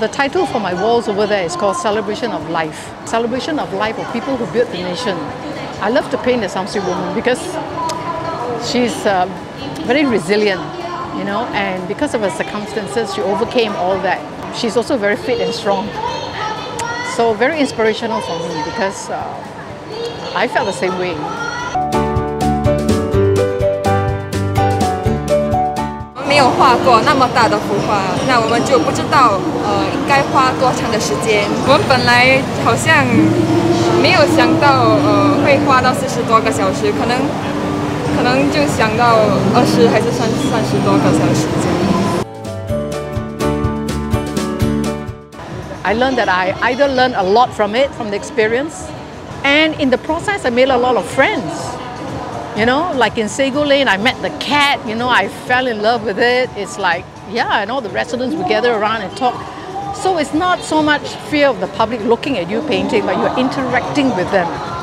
The title for my walls over there is called Celebration of Life. Celebration of life of people who built the nation. I love to paint the Samsui woman because she's uh, very resilient, you know, and because of her circumstances, she overcame all that. She's also very fit and strong. So very inspirational for me because uh, I felt the same way. 有画过那么大的幅画，那我们就不知道呃应该花多长的时间。我们本来好像没有想到呃会花到四十多个小时，可能可能就想到二十还是三三十多个小时。I learned that I either learned a lot from it, from the experience, and in the process, I made a lot of friends. You know, like in Sago Lane, I met the cat, you know, I fell in love with it. It's like, yeah, and all the residents would gather around and talk. So it's not so much fear of the public looking at you painting, but you're interacting with them.